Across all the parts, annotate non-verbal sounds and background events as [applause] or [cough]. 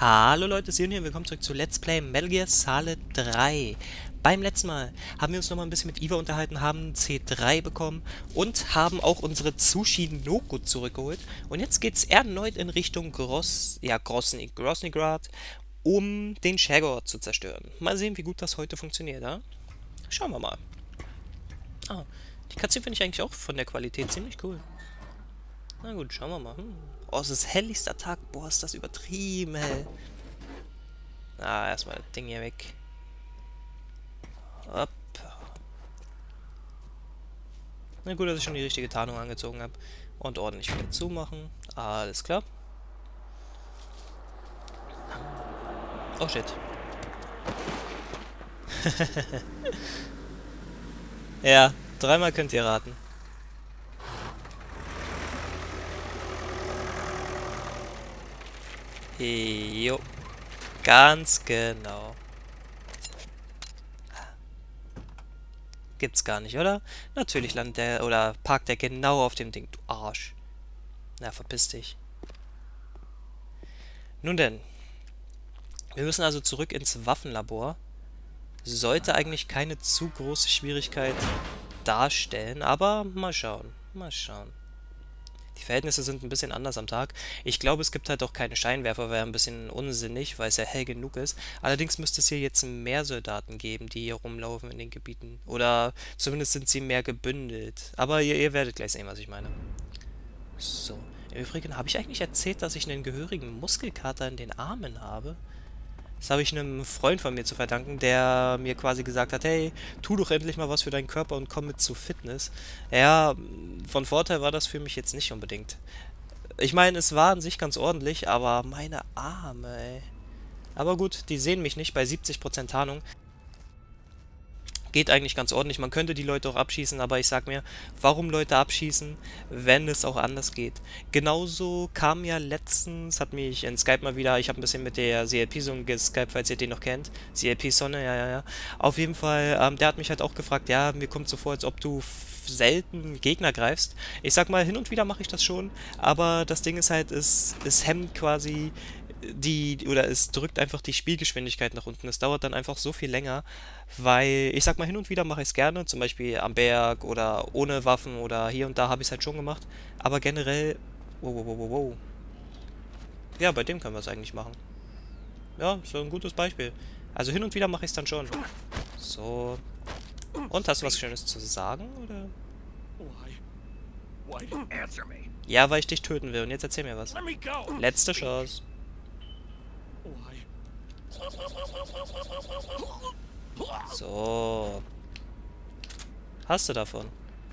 Hallo Leute, Sion hier, willkommen zurück zu Let's Play Metal Gear Solid 3. Beim letzten Mal haben wir uns nochmal ein bisschen mit Eva unterhalten, haben C3 bekommen und haben auch unsere Tsushi Noko zurückgeholt. Und jetzt geht's erneut in Richtung Gross, ja, Grosny, Grosnygrad, um den Shagor zu zerstören. Mal sehen, wie gut das heute funktioniert, ja? Schauen wir mal. Ah, die Katze finde ich eigentlich auch von der Qualität ziemlich cool. Na gut, schauen wir mal. Hm. Oh, es ist helligster Tag. Boah, ist das übertrieben hell. Ah, erstmal das Ding hier weg. Hopp. Na gut, dass ich schon die richtige Tarnung angezogen habe. Und ordentlich wieder zumachen. Alles klar. Oh shit. [laughs] ja, dreimal könnt ihr raten. Jo. Ganz genau. Gibt's gar nicht, oder? Natürlich landet der, oder parkt der genau auf dem Ding, du Arsch. Na, verpiss dich. Nun denn. Wir müssen also zurück ins Waffenlabor. Sollte eigentlich keine zu große Schwierigkeit darstellen, aber mal schauen. Mal schauen. Verhältnisse sind ein bisschen anders am Tag. Ich glaube, es gibt halt auch keine Scheinwerfer, wäre ein bisschen unsinnig, weil es ja hell genug ist. Allerdings müsste es hier jetzt mehr Soldaten geben, die hier rumlaufen in den Gebieten. Oder zumindest sind sie mehr gebündelt. Aber ihr, ihr werdet gleich sehen, was ich meine. So. Im Übrigen, habe ich eigentlich erzählt, dass ich einen gehörigen Muskelkater in den Armen habe? Das habe ich einem Freund von mir zu verdanken, der mir quasi gesagt hat, hey, tu doch endlich mal was für deinen Körper und komm mit zu Fitness. Ja, von Vorteil war das für mich jetzt nicht unbedingt. Ich meine, es war an sich ganz ordentlich, aber meine Arme, ey. Aber gut, die sehen mich nicht bei 70% Tarnung. Geht eigentlich ganz ordentlich. Man könnte die Leute auch abschießen, aber ich sag mir, warum Leute abschießen, wenn es auch anders geht. Genauso kam ja letztens, hat mich in Skype mal wieder, ich habe ein bisschen mit der CLP-Sonne geskypt, falls ihr den noch kennt. CLP-Sonne, ja, ja, ja. Auf jeden Fall, ähm, der hat mich halt auch gefragt, ja, mir kommt so vor, als ob du selten Gegner greifst. Ich sag mal, hin und wieder mache ich das schon, aber das Ding ist halt, es, es hemmt quasi die, oder es drückt einfach die Spielgeschwindigkeit nach unten. Es dauert dann einfach so viel länger, weil, ich sag mal, hin und wieder mache ich es gerne, zum Beispiel am Berg oder ohne Waffen oder hier und da habe ich es halt schon gemacht, aber generell, wow, wow, wow, wow. Ja, bei dem können wir es eigentlich machen. Ja, so ein gutes Beispiel. Also hin und wieder mache ich es dann schon. So. Und, hast du was Schönes zu sagen, oder? Ja, weil ich dich töten will. Und jetzt erzähl mir was. Letzte Chance. So. Hast du davon.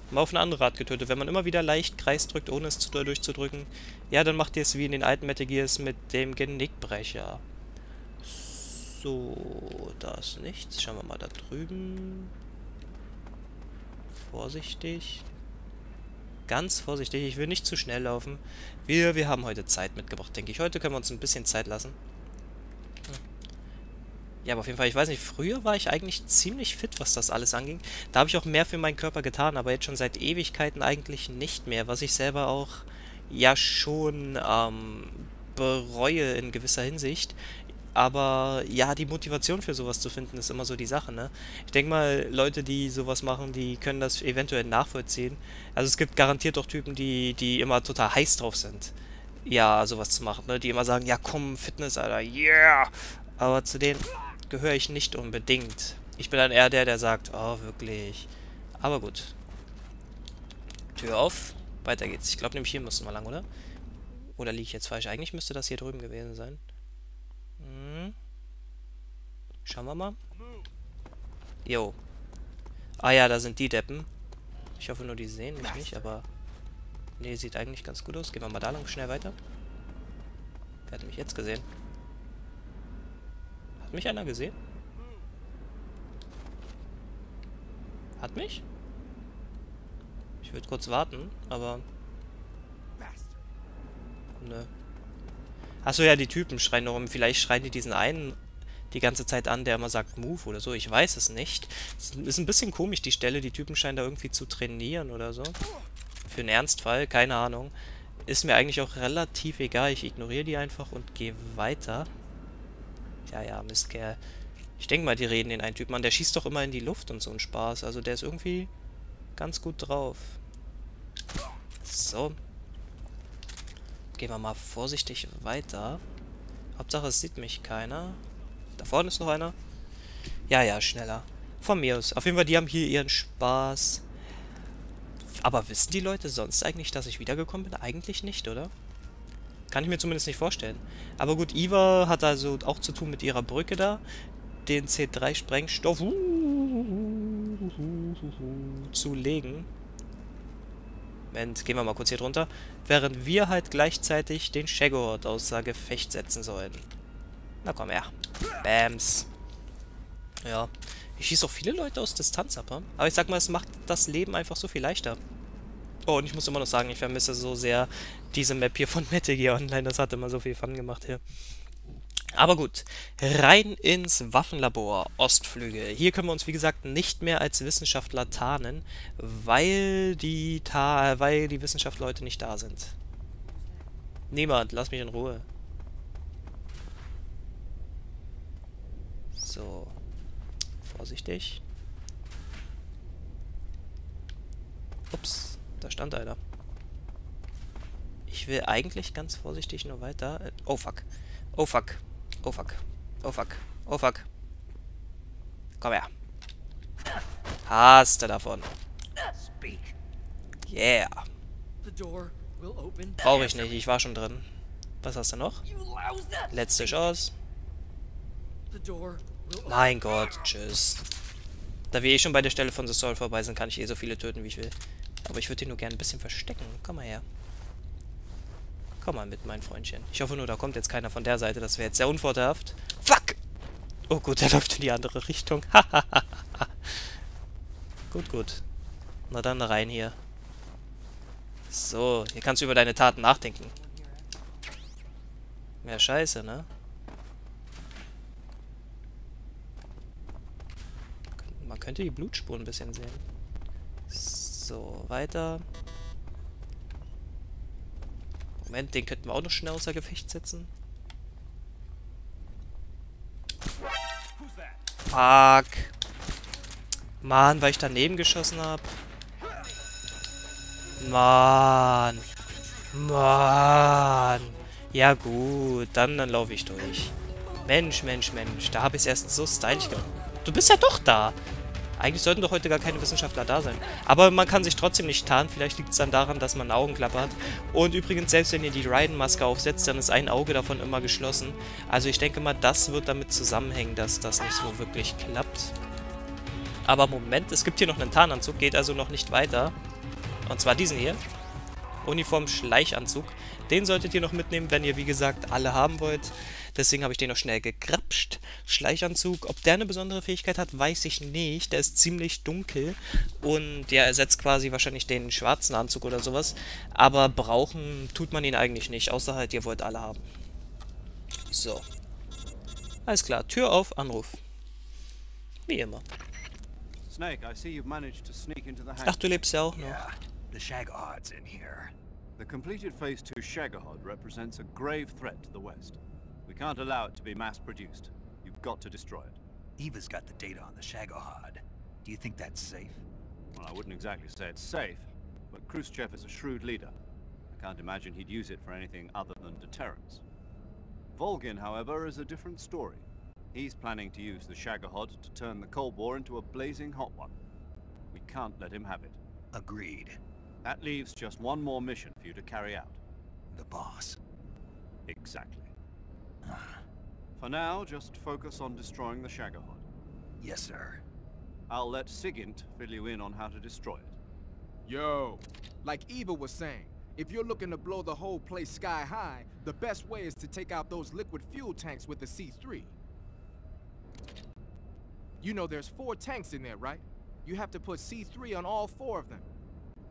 Mal auf eine andere Art getötet. Wenn man immer wieder leicht Kreis drückt, ohne es zu durchzudrücken, ja, dann macht ihr es wie in den alten Metal Gears mit dem Genickbrecher. So, da ist nichts. Schauen wir mal da drüben. Vorsichtig. Ganz vorsichtig. Ich will nicht zu schnell laufen. Wir, wir haben heute Zeit mitgebracht, denke ich. Heute können wir uns ein bisschen Zeit lassen. Ja, aber auf jeden Fall, ich weiß nicht, früher war ich eigentlich ziemlich fit, was das alles anging. Da habe ich auch mehr für meinen Körper getan, aber jetzt schon seit Ewigkeiten eigentlich nicht mehr, was ich selber auch ja schon ähm, bereue in gewisser Hinsicht. Aber ja, die Motivation für sowas zu finden, ist immer so die Sache, ne? Ich denke mal, Leute, die sowas machen, die können das eventuell nachvollziehen. Also es gibt garantiert auch Typen, die, die immer total heiß drauf sind, ja, sowas zu machen, ne? Die immer sagen, ja komm, Fitness, Alter, yeah! Aber zu denen gehöre ich nicht unbedingt. Ich bin dann eher der, der sagt, oh, wirklich. Aber gut. Tür auf. Weiter geht's. Ich glaube nämlich hier müssen wir lang, oder? Oder liege ich jetzt falsch? Eigentlich müsste das hier drüben gewesen sein. Hm. Schauen wir mal. Jo. Ah ja, da sind die Deppen. Ich hoffe nur, die sehen mich nicht, aber... Nee, sieht eigentlich ganz gut aus. Gehen wir mal da lang schnell weiter. Wer hat mich jetzt gesehen? Hat mich einer gesehen? Hat mich? Ich würde kurz warten, aber... Nö. Achso, ja, die Typen schreien noch rum. Vielleicht schreien die diesen einen die ganze Zeit an, der immer sagt Move oder so. Ich weiß es nicht. Es ist ein bisschen komisch, die Stelle. Die Typen scheinen da irgendwie zu trainieren oder so. Für einen Ernstfall, keine Ahnung. Ist mir eigentlich auch relativ egal. Ich ignoriere die einfach und gehe weiter. Ja, ja, Mistkerl. Ich denke mal, die reden den einen Typen an. Der schießt doch immer in die Luft und so ein Spaß. Also der ist irgendwie ganz gut drauf. So. Gehen wir mal vorsichtig weiter. Hauptsache, es sieht mich keiner. Da vorne ist noch einer. Ja, ja, schneller. Von mir aus. Auf jeden Fall, die haben hier ihren Spaß. Aber wissen die Leute sonst eigentlich, dass ich wiedergekommen bin? Eigentlich nicht, oder? Kann ich mir zumindest nicht vorstellen. Aber gut, Eva hat also auch zu tun mit ihrer Brücke da. Den C3-Sprengstoff zu legen. Moment, gehen wir mal kurz hier drunter. Während wir halt gleichzeitig den Shaggohort außer Gefecht setzen sollen. Na komm her. Bams. Ja. Ich schieße auch viele Leute aus Distanz ab, aber ich sag mal, es macht das Leben einfach so viel leichter. Oh, und ich muss immer noch sagen, ich vermisse so sehr diese Map hier von [laughs] Metal Gear Online. Das hat immer so viel Fun gemacht hier. Aber gut, rein ins Waffenlabor, Ostflügel. Hier können wir uns, wie gesagt, nicht mehr als Wissenschaftler tarnen, weil die, Ta weil die Wissenschaftsleute nicht da sind. Niemand, lass mich in Ruhe. So. Vorsichtig. Ups, da stand einer. Ich will eigentlich ganz vorsichtig nur weiter... Äh, oh fuck. Oh fuck. Oh fuck. Oh fuck. Oh fuck. Komm her. Hast du davon. Yeah. Brauche ich nicht, ich war schon drin. Was hast du noch? Letzte Chance. Mein Gott, tschüss. Da wir eh schon bei der Stelle von The Soul vorbei sind, kann ich eh so viele töten, wie ich will. Aber ich würde den nur gerne ein bisschen verstecken. Komm mal her. Komm mal mit, mein Freundchen. Ich hoffe nur, da kommt jetzt keiner von der Seite. Das wäre jetzt sehr unvorteilhaft. Fuck! Oh gut, der [laughs] läuft in die andere Richtung. [laughs] gut, gut. Na dann rein hier. So, hier kannst du über deine Taten nachdenken. Mehr Scheiße, ne? Man könnte die Blutspuren ein bisschen sehen. So, weiter. Moment, den könnten wir auch noch schnell außer Gefecht setzen. Fuck. Mann, weil ich daneben geschossen habe. Mann. Mann. Ja gut, dann, dann laufe ich durch. Mensch, Mensch, Mensch. Da habe ich es erst so stylisch gemacht. Du bist ja doch da. Eigentlich sollten doch heute gar keine Wissenschaftler da sein. Aber man kann sich trotzdem nicht tarnen. Vielleicht liegt es dann daran, dass man Augenklappe hat. Und übrigens, selbst wenn ihr die Raiden-Maske aufsetzt, dann ist ein Auge davon immer geschlossen. Also ich denke mal, das wird damit zusammenhängen, dass das nicht so wirklich klappt. Aber Moment, es gibt hier noch einen Tarnanzug, geht also noch nicht weiter. Und zwar diesen hier. Uniform Schleichanzug. Den solltet ihr noch mitnehmen, wenn ihr, wie gesagt, alle haben wollt. Deswegen habe ich den noch schnell gekrapscht. Schleichanzug, ob der eine besondere Fähigkeit hat, weiß ich nicht. Der ist ziemlich dunkel und der ersetzt quasi wahrscheinlich den schwarzen Anzug oder sowas. Aber brauchen tut man ihn eigentlich nicht, außer halt, ihr wollt alle haben. So. Alles klar, Tür auf, Anruf. Wie immer. Snake, I see you've managed to sneak into the Ach, du lebst ja auch noch. The Shagahard's in here. The completed Phase 2 Shagahod represents a grave threat to the West. We can't allow it to be mass-produced. You've got to destroy it. Eva's got the data on the Shagohod. Do you think that's safe? Well, I wouldn't exactly say it's safe, but Khrushchev is a shrewd leader. I can't imagine he'd use it for anything other than deterrence. Volgin, however, is a different story. He's planning to use the Shagohod to turn the Cold War into a blazing hot one. We can't let him have it. Agreed. That leaves just one more mission for you to carry out. The boss. Exactly. For now, just focus on destroying the Shagahod. Yes, sir. I'll let Sigint fill you in on how to destroy it. Yo, like Eva was saying, if you're looking to blow the whole place sky high, the best way is to take out those liquid fuel tanks with the C3. You know there's four tanks in there, right? You have to put C3 on all four of them.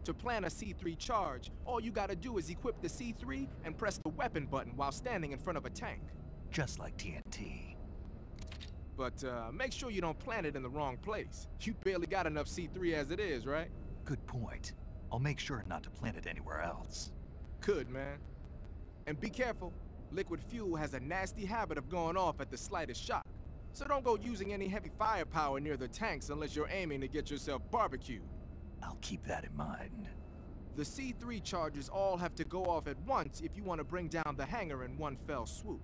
To plan a C3 charge, all you gotta do is equip the C3 and press the weapon button while standing in front of a tank. Just like TNT. But uh, make sure you don't plant it in the wrong place. You barely got enough C3 as it is, right? Good point. I'll make sure not to plant it anywhere else. Good, man. And be careful. Liquid fuel has a nasty habit of going off at the slightest shock. So don't go using any heavy firepower near the tanks unless you're aiming to get yourself barbecued. I'll keep that in mind. The C3 charges all have to go off at once if you want to bring down the hangar in one fell swoop.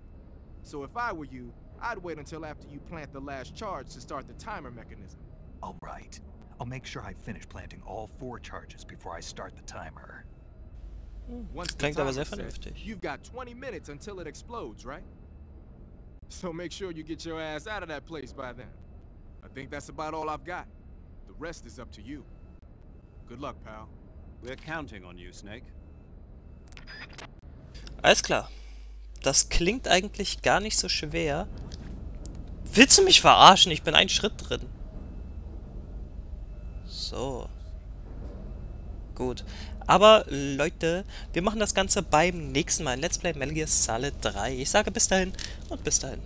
So if I were you, I'd wait until after you plant the last charge to start the timer mechanism. All right. I'll make sure I finish planting all four charges before I start the timer. Once the Klingt aber timer's sehr set. You've got 20 minutes until it explodes, right? So make sure you get your ass out of that place by then. I think that's about all I've got. The rest is up to you. Good luck, pal. We're counting on you, Snake. Alles klar. Das klingt eigentlich gar nicht so schwer. Willst du mich verarschen? Ich bin einen Schritt drin. So. Gut. Aber Leute, wir machen das Ganze beim nächsten Mal in Let's Play Metal Gear Solid 3. Ich sage bis dahin und bis dahin.